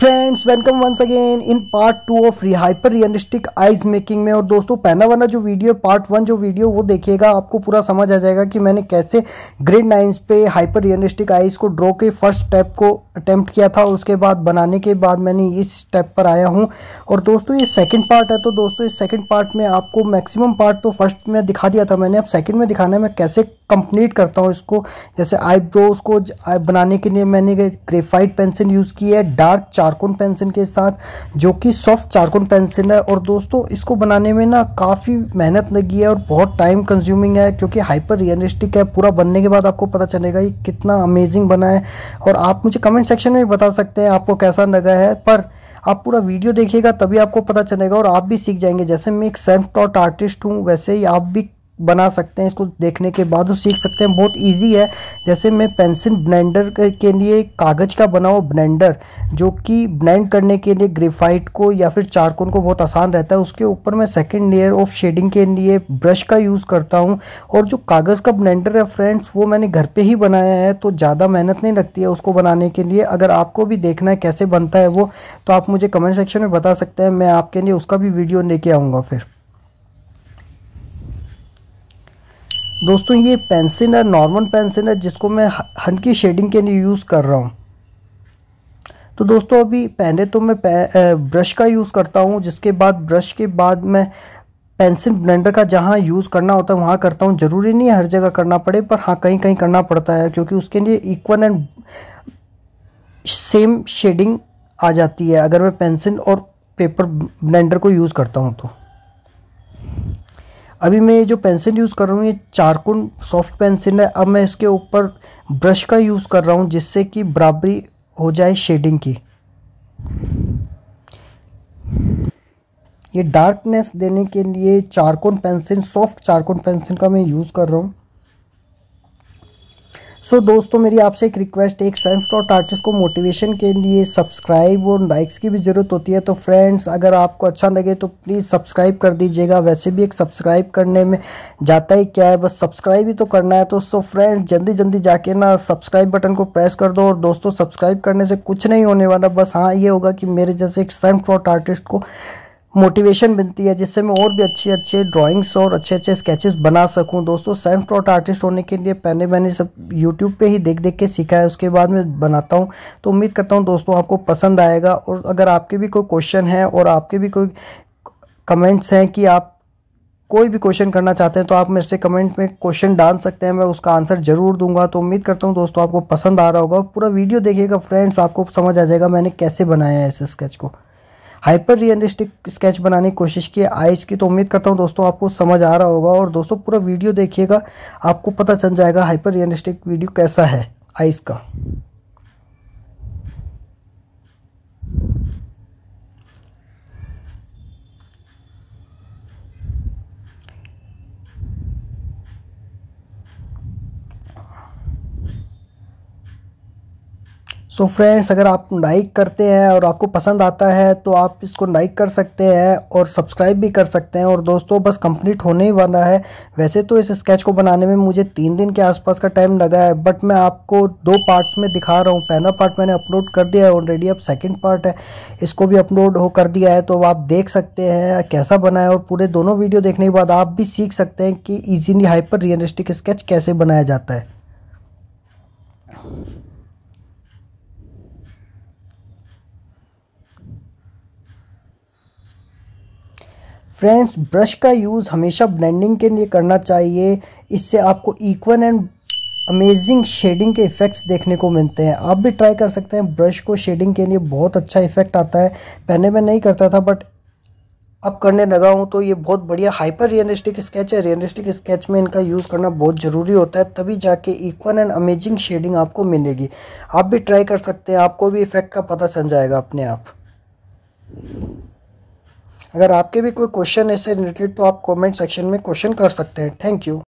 Friends welcome once again in part two of hyper realistic eyes making में। और दोस्तों, पहला वाला जो वीडियो पार्ट वन जो वीडियो वो देखिएगा, आपको पूरा समझ आ जाएगा कि मैंने कैसे ग्रेड नाइन्स पे हाइपर रियलिस्टिक आइज़ को ड्रॉ के फ़र्स्ट स्टेप को अटेम्प्ट किया था। उसके बाद, बनाने के बाद मैंने इस स्टेप पर आया हूँ। और दोस्तों, ये सेकेंड पार्ट है तो दोस्तों, इस सेकेंड पार्ट में आपको मैक्सिमम पार्ट तो फ़र्स्ट में दिखा दिया था मैंने। अब सेकेंड में दिखाना है, मैं कैसे कंप्लीट करता हूँ इसको। जैसे आईब्रोज को बनाने के लिए मैंने ग्रेफाइट पेंसिल यूज़ की है डार्क चारकोन पेंसिल के साथ, जो कि सॉफ्ट चारकोन पेंसिल है। और दोस्तों, इसको बनाने में ना काफ़ी मेहनत लगी है और बहुत टाइम कंज्यूमिंग है, क्योंकि हाइपर रियलिस्टिक है। पूरा बनने के बाद आपको पता चलेगा ये कितना अमेजिंग बना है। और आप मुझे कमेंट सेक्शन में भी बता सकते हैं आपको कैसा लगा है। पर आप पूरा वीडियो देखिएगा, तभी आपको पता चलेगा और आप भी सीख जाएँगे। जैसे मैं एक सेल्फ टॉट आर्टिस्ट हूँ, वैसे ही आप भी बना सकते हैं, इसको देखने के बाद वो सीख सकते हैं। बहुत इजी है। जैसे मैं पेंसिल ब्लेंडर के लिए कागज़ का बना हुआ ब्लेंडर जो कि ब्लेंड करने के लिए ग्रेफाइट को या फिर चारकोन को बहुत आसान रहता है। उसके ऊपर मैं सेकेंड लेयर ऑफ़ शेडिंग के लिए ब्रश का यूज़ करता हूँ। और जो कागज़ का ब्लेंडर है फ्रेंड्स वो मैंने घर पर ही बनाया है तो ज़्यादा मेहनत नहीं लगती है उसको बनाने के लिए। अगर आपको भी देखना है कैसे बनता है वो तो आप मुझे कमेंट सेक्शन में बता सकते हैं। मैं आपके लिए उसका भी वीडियो लेके आऊँगा फिर। दोस्तों, ये पेंसिल है नॉर्मल पेंसिल है, जिसको मैं हल्की शेडिंग के लिए यूज़ कर रहा हूँ। तो दोस्तों, अभी पहले तो मैं ब्रश का यूज़ करता हूँ, जिसके बाद, ब्रश के बाद मैं पेंसिल ब्लेंडर का जहाँ यूज़ करना होता है, वहाँ करता हूँ। ज़रूरी नहीं है हर जगह करना पड़े, पर हाँ कहीं कहीं करना पड़ता है, क्योंकि उसके लिए इक्वल एंड सेम शेडिंग आ जाती है, अगर मैं पेंसिल और पेपर ब्लेंडर को यूज़ करता हूँ तो। अभी मैं ये जो पेंसिल यूज़ कर रहा हूँ, ये चारकोन सॉफ्ट पेंसिल है। अब मैं इसके ऊपर ब्रश का यूज़ कर रहा हूँ, जिससे कि बराबरी हो जाए शेडिंग की। ये डार्कनेस देने के लिए charcoal pencil, soft charcoal pencil का मैं यूज़ कर रहा हूँ। सो so, दोस्तों मेरी आपसे एक रिक्वेस्ट एक सेल्फ टॉट आर्टिस्ट को मोटिवेशन के लिए सब्सक्राइब और लाइक्स की भी ज़रूरत होती है। तो फ्रेंड्स अगर आपको अच्छा लगे तो प्लीज़ सब्सक्राइब कर दीजिएगा। वैसे भी एक सब्सक्राइब करने में जाता ही क्या है बस सब्सक्राइब ही तो करना है। तो सो फ्रेंड्स जल्दी जल्दी जाके ना सब्सक्राइब बटन को प्रेस कर दो। और दोस्तों सब्सक्राइब करने से कुछ नहीं होने वाला। बस हाँ ये होगा कि मेरे जैसे एक सेल्फ टॉट आर्टिस्ट को मोटिवेशन बनती है, जिससे मैं और भी अच्छे अच्छे ड्राइंग्स और अच्छे अच्छे स्केचेस बना सकूँ। दोस्तों सेल्फ टॉट आर्टिस्ट होने के लिए पहले मैंने सब यूट्यूब पे ही देख देख के सीखा है, उसके बाद मैं बनाता हूँ। तो उम्मीद करता हूँ दोस्तों, आपको पसंद आएगा और अगर आपके भी कोई क्वेश्चन है और आपके भी कोई कमेंट्स हैं कि आप कोई भी क्वेश्चन करना चाहते हैं तो आप मेरे से कमेंट में क्वेश्चन डाल सकते हैं, मैं उसका आंसर ज़रूर दूँगा। तो उम्मीद करता हूँ दोस्तों, आपको पसंद आ रहा होगा पूरा वीडियो देखिएगा फ्रेंड्स आपको समझ आ जाएगा मैंने कैसे बनाया है इस स्केच को। हाइपर रियलिस्टिक स्केच बनाने की कोशिश की है। आइज़ की तो उम्मीद करता हूँ दोस्तों आपको समझ आ रहा होगा और दोस्तों पूरा वीडियो देखिएगा, आपको पता चल जाएगा हाइपर रियलिस्टिक वीडियो कैसा है। आइज़ का। सो so फ्रेंड्स अगर आप लाइक करते हैं और आपको पसंद आता है तो आप इसको लाइक कर सकते हैं और सब्सक्राइब भी कर सकते हैं। और दोस्तों, बस कंप्लीट होने ही वाला है। वैसे तो इस स्केच को बनाने में मुझे तीन दिन के आसपास का टाइम लगा है बट मैं आपको दो पार्ट्स में दिखा रहा हूँ। पहला पार्ट मैंने अपलोड कर दिया है ऑलरेडी अब सेकेंड पार्ट है। इसको भी अपलोड हो कर दिया है तो आप देख सकते हैं कैसा बना है। और पूरे दोनों वीडियो देखने के बाद आप भी सीख सकते हैं कि ईजीली हाइपर रियलिस्टिक स्केच कैसे बनाया जाता है। फ्रेंड्स, ब्रश का यूज़ हमेशा ब्लेंडिंग के लिए करना चाहिए। इससे आपको इक्वल एंड अमेजिंग शेडिंग के इफ़ेक्ट्स देखने को मिलते हैं। आप भी ट्राई कर सकते हैं। ब्रश को शेडिंग के लिए बहुत अच्छा इफ़ेक्ट आता है। पहले मैं नहीं करता था बट अब करने लगा हूँ तो ये बहुत बढ़िया हाइपर रियलिस्टिक स्केच है। रियलिस्टिक स्केच में इनका यूज़ करना बहुत ज़रूरी होता है। तभी जाके इक्वल एंड अमेजिंग शेडिंग आपको मिलेगी। आप भी ट्राई कर सकते हैं। आपको भी इफ़ेक्ट का पता चल जाएगा अपने आप। अगर आपके भी कोई क्वेश्चन ऐसे रिलेटेड तो आप कमेंट सेक्शन में क्वेश्चन कर सकते हैं। Thank you